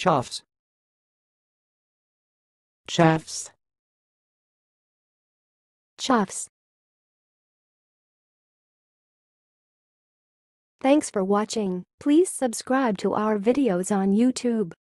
Chuffs. Chuffs. Chuffs. Thanks for watching. Please subscribe to our videos on YouTube.